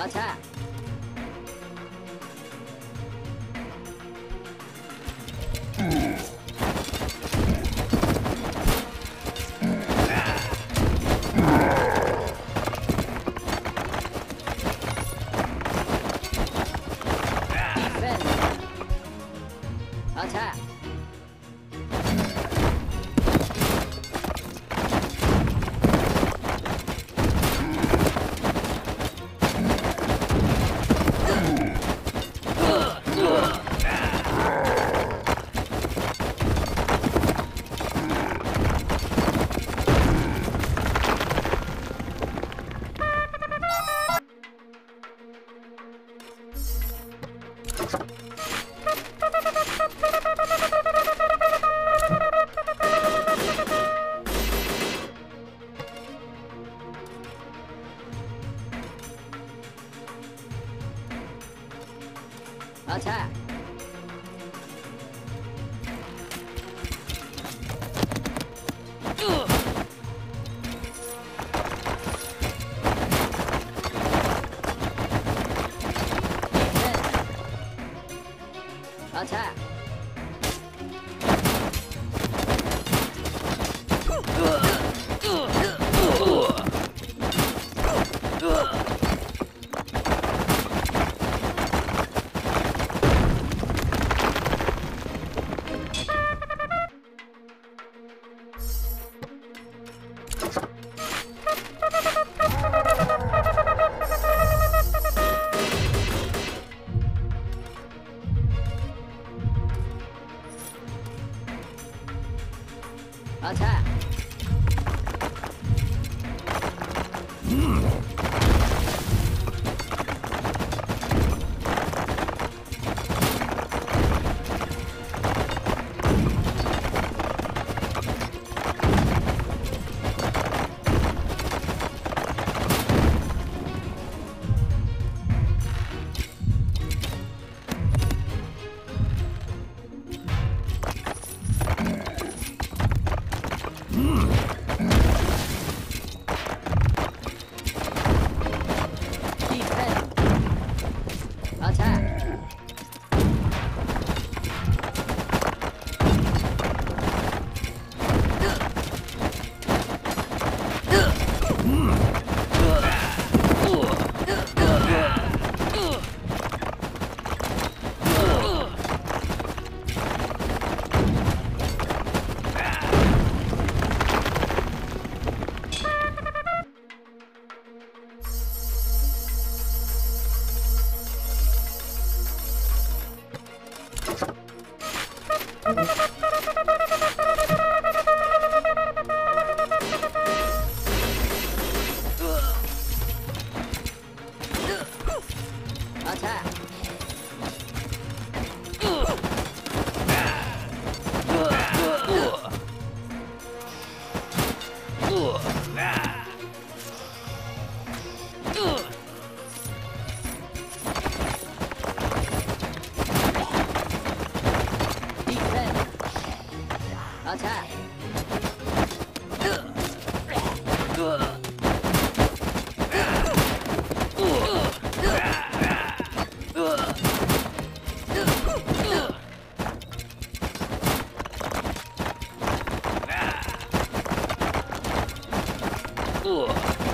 老蔡菜。阿阿 Attack! Ugh.